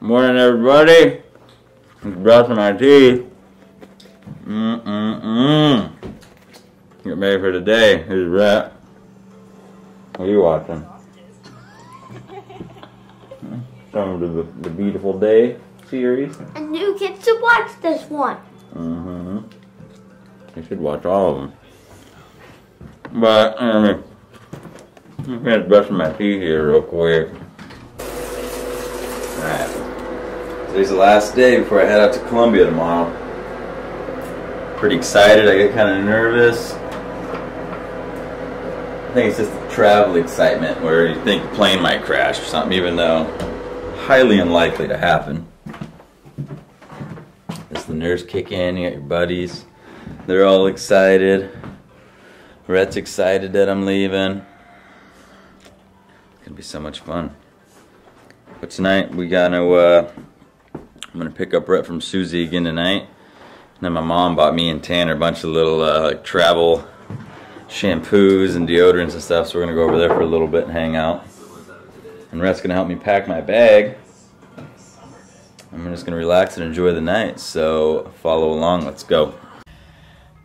Morning, everybody. Just brushing my teeth. Mm-mm-mm. Get ready for the day. Here's Rhett. What are you watching? Some of the, the Beautiful Day series. And you get to watch this one. Mm-hmm. You should watch all of them. But, I mean, I'm gonna brush my teeth here real quick. Alright. Today's the last day before I head out to Colombia tomorrow. Pretty excited. I get kind of nervous. I think it's just the travel excitement where you think the plane might crash or something, even though highly unlikely to happen. As the nerves kick in, you got your buddies. They're all excited. Rhett's excited that I'm leaving. It's gonna be so much fun. But tonight we gotta, uh, I'm gonna pick up Rhett from Susie again tonight. And then my mom bought me and Tanner a bunch of little uh, like travel shampoos and deodorants and stuff. So we're gonna go over there for a little bit and hang out. And Rhett's gonna help me pack my bag. I'm just gonna relax and enjoy the night. So follow along. Let's go.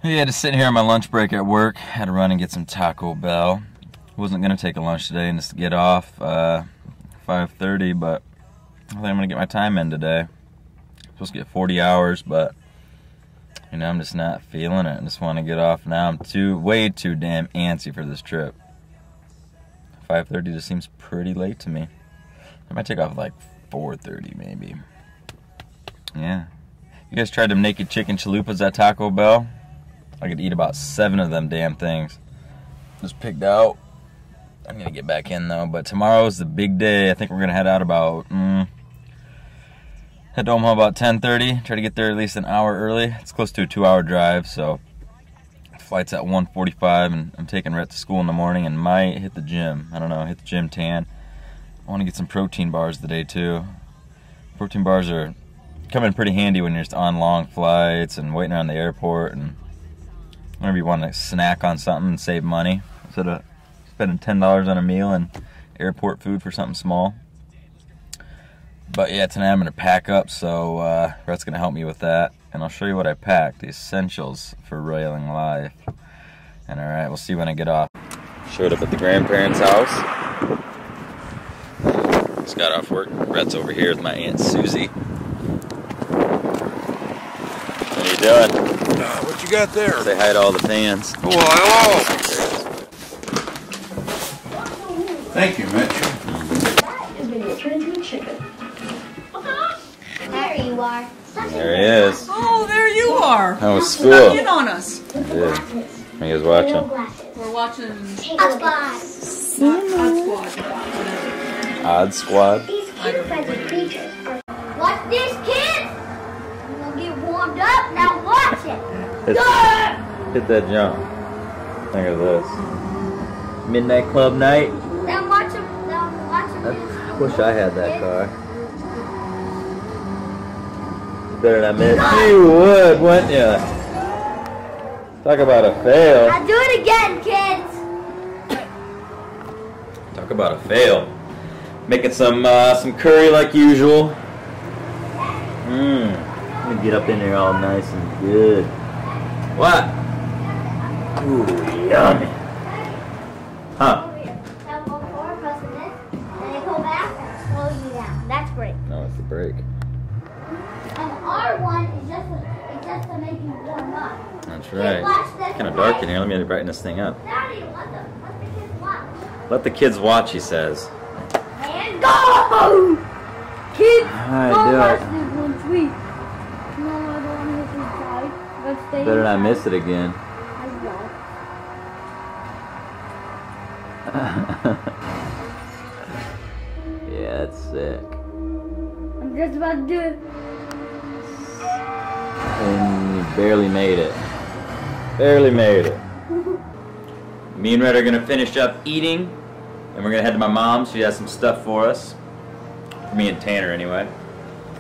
Yeah, just sitting here on my lunch break at work. Had to run and get some Taco Bell. Wasn't gonna take a lunch today and just get off uh, 5:30, but I think I'm gonna get my time in today. Supposed to get 40 hours, but you know I'm just not feeling it. I just want to get off now. I'm too way too damn antsy for this trip. 5:30 just seems pretty late to me. I might take off like 4:30 maybe. Yeah. You guys tried them naked chicken chalupas at Taco Bell? I could eat about seven of them damn things. Just picked out. I'm gonna get back in though. But tomorrow's the big day. I think we're gonna head out about mm, head to Omaha about 10:30. Try to get there at least an hour early. It's close to a two-hour drive, so flight's at 1:45, and I'm taking Rhett to school in the morning and might hit the gym. I don't know, hit the gym tan. I want to get some protein bars today too. Protein bars are come in pretty handy when you're just on long flights and waiting around the airport and whenever you want to snack on something and save money instead of spending ten dollars on a meal and airport food for something small. But yeah, tonight I'm gonna pack up, so uh, Rhett's gonna help me with that, and I'll show you what I packed: the essentials for roiling life. And all right, we'll see when I get off. Showed up at the grandparents' house. Just got off work. Rhett's over here with my aunt Susie. What are you doing? Uh, what you got there? Say hi to all the fans. Oh, hello. Thank you, Mitch. That is when you turn chicken. There you are. There he is. Oh, there you are. How was Snuck school? in on us. I did. What are you guys watching? We're watching Us Odd Squad. Odd Squad. These cute friendly creatures are. Watch this, kids! We'll get warmed up. Now watch it. Hit, Yeah! hit that jump. Look at this. Midnight Club night. Now watch them. Now watch them. I wish I had that car. Better not miss. You would, wouldn't you? Talk about a fail. Now do it again, kids. Talk about a fail. Making some uh, some curry like usual. Mmm. Let me get up in there all nice and good. What? Ooh, yummy. Huh? Now go forward, pressing this. Then you pull back and slow you down. That's great. No, it's the brake. And R1 is just to, is just to make you warm up. That's right. this Kind of dark in here. Let me brighten this thing up. Let the, kids watch. Let the kids watch, he says. And go! Kids, Alright, go do watch it. this one tweet. No, I don't want to miss this. Let's stay Better not miss it again. I yeah, that's sick. I'm just about to do it. And barely made it. Barely made it. Me and Rhett are gonna finish up eating, and we're gonna head to my mom's. She has some stuff for us. For me and Tanner, anyway.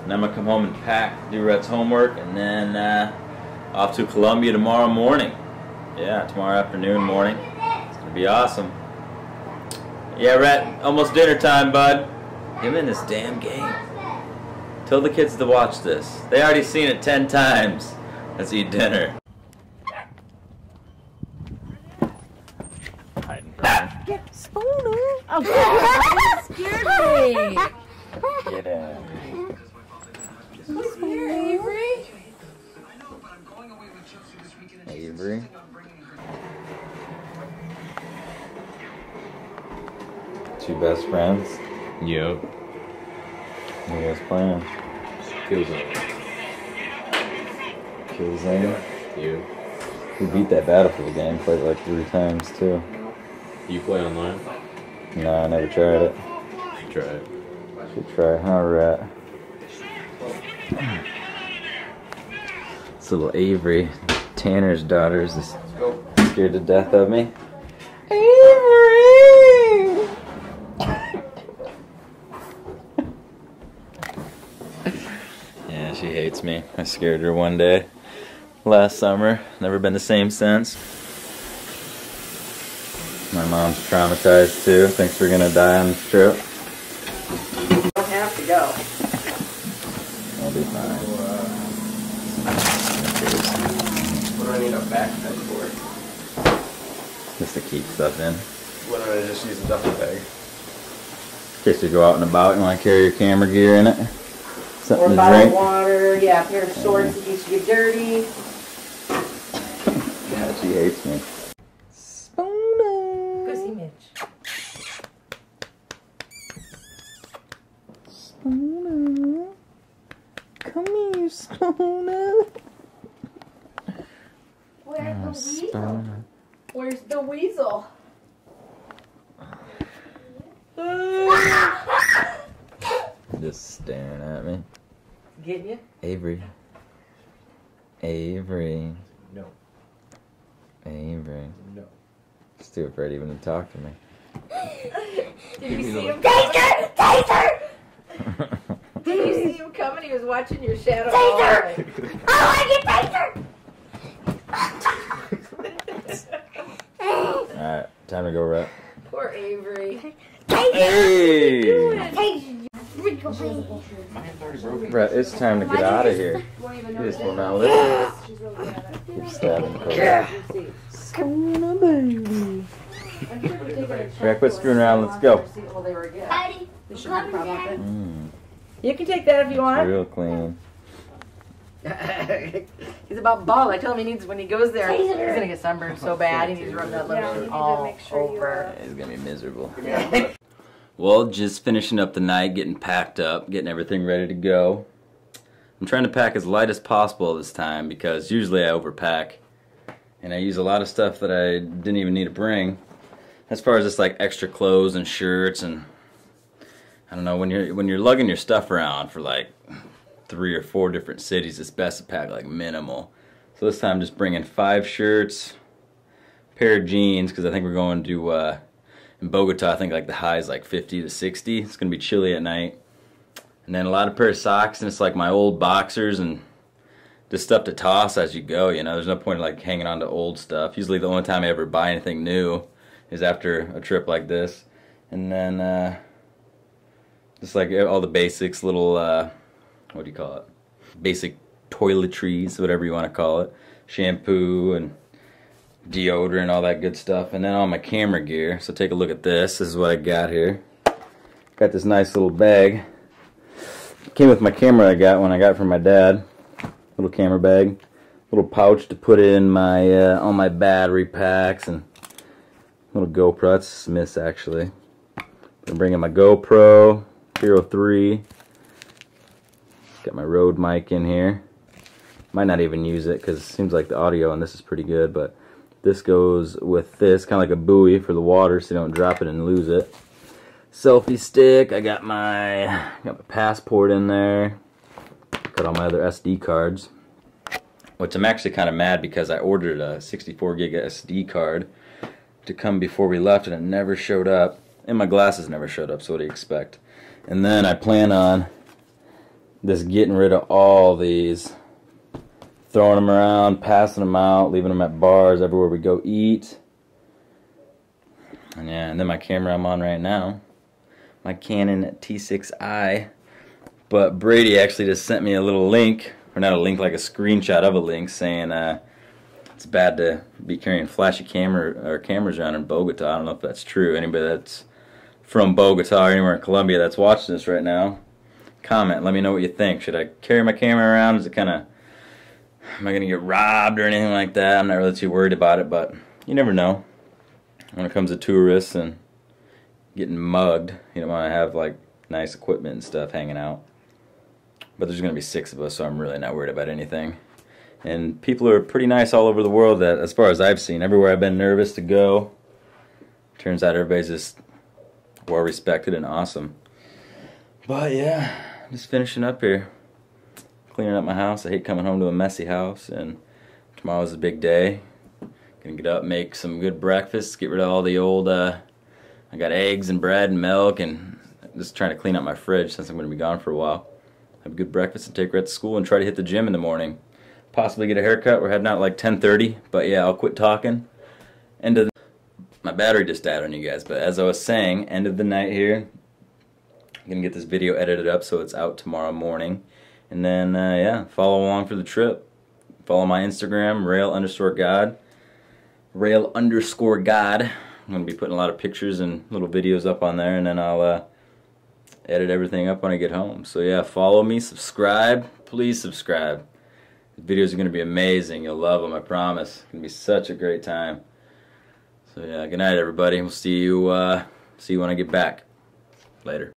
And I'm gonna come home and pack, do Rhett's homework, and then uh, off to Colombia tomorrow morning. Yeah, tomorrow afternoon, morning. It's gonna be awesome. Yeah, Rhett, almost dinner time, bud. Get in this damn game. Tell the kids to watch this. They already seen it ten times. Let's eat dinner. Hiding from her. Oh, scared me. Get in. Here, Avery. Avery. Two best friends. Yep. What are you guys playing? Killzone. Killzone. You. We beat that Battlefield game. Played it like three times too. You play online? No, I never tried it. Try it. Should try. Alright. This little Avery, Tanner's daughter, is scared to death of me. Avery! yeah, she hates me. I scared her one day last summer. Never been the same since. My mom's traumatized too. Thinks we're gonna die on this trip. don't have to go. I'll be fine. What do I need a backpack for? Just to keep stuff in. What don't I just use a duffel bag? In case you go out and about, you want to carry your camera gear in it. Something a to bottle of drink. water, yeah, a pair of shorts in case you get dirty. Yeah, she hates me. Go see Mitch. Spooner. Come here, Spooner. Where's the ah, weasel? Where's the weasel? Just staring at me. Getting you? Avery. Avery. No. Avery. No. She's too afraid even to talk to me. Did you see him? Taser! Taser! Did you see him coming? He was watching your shadow. Taser! all night. Oh, I get taser! Alright, time to go, Rhett. Poor Avery. Hey! Taser! Rhett, it's time to get out of here. You just will not listen. Keep stabbing Cole. Rhett, quit screwing around. Let's go. Well, they were good. Daddy, There I'm shouldn't be a coming, problem with Daddy. Mm, You can take that if you want. real clean. he's about bald. I told him he needs when he goes there. He's gonna get sunburned so bad. He needs to rub that lotion all over. It's gonna be miserable. Well, just finishing up the night, getting packed up, getting everything ready to go. I'm trying to pack as light as possible this time because usually I overpack and I use a lot of stuff that I didn't even need to bring. As far as just like extra clothes and shirts and I don't know when you're when you're lugging your stuff around for like three or four different cities, it's best to pack like minimal. So this time, I'm just bringing five shirts, pair of jeans because I think we're going to uh, in Bogota. I think like the high is like 50 to 60. It's gonna be chilly at night, and then a lot of pair of socks, and it's like my old boxers and just stuff to toss as you go. You know, there's no point in like hanging on to old stuff. Usually, the only time I ever buy anything new is after a trip like this, and then uh, just like all the basics, little uh, what do you call it? Basic toiletries, whatever you want to call it, shampoo and deodorant, all that good stuff, and then all my camera gear. So take a look at this. This is what I got here. Got this nice little bag. Came with my camera I got when I got from my dad. Little camera bag, little pouch to put in my uh, all my battery packs and little GoPro. That's Smith's actually. I'm bringing my GoPro Hero 3. Got my Rode mic in here. Might not even use it because it seems like the audio on this is pretty good, but this goes with this, kind of like a buoy for the water so you don't drop it and lose it. Selfie stick, I got my got my passport in there. Got all my other SD cards. Which I'm actually kind of mad because I ordered a 64 gig SD card to come before we left and it never showed up. And my glasses never showed up, so what do you expect? And then I plan on just getting rid of all these throwing them around, passing them out, leaving them at bars everywhere we go eat. And yeah, and then my camera I'm on right now, my Canon T6i, But Brady actually just sent me a little link, or not a link, like a screenshot of a link saying uh, it's bad to be carrying flashy camera or cameras around in Bogota. I don't know if that's true. Anybody that's from Bogota or anywhere in Colombia that's watching this right now, comment. Let me know what you think. Should I carry my camera around? Is it kind of am I gonna get robbed or anything like that? I'm not really too worried about it, but you never know. When it comes to tourists and getting mugged, you don't want to have like nice equipment and stuff hanging out. But there's gonna be six of us, so I'm really not worried about anything. And people are pretty nice all over the world. That, as far as I've seen, everywhere I've been nervous to go, turns out everybody's just well respected and awesome. But yeah, just finishing up here, cleaning up my house. I hate coming home to a messy house, and tomorrow's a big day. Gonna get up, make some good breakfast, get rid of all the old. Uh, I got eggs and bread and milk, and just trying to clean up my fridge since I'm gonna be gone for a while. Have a good breakfast and take her to school, and try to hit the gym in the morning. Possibly get a haircut. We're heading out like 10:30, but yeah, I'll quit talking. End of the, my battery just died on you guys, but as I was saying, end of the night here. I'm gonna get this video edited up so it's out tomorrow morning, and then uh, yeah, follow along for the trip. Follow my Instagram, rail underscore god, rail underscore god. I'm gonna be putting a lot of pictures and little videos up on there, and then I'll uh, edit everything up when I get home. So yeah, follow me, subscribe, please subscribe. The videos are gonna be amazing. You'll love them, I promise. It's gonna be such a great time. So yeah, good night, everybody. We'll see you. Uh, see you when I get back. Later.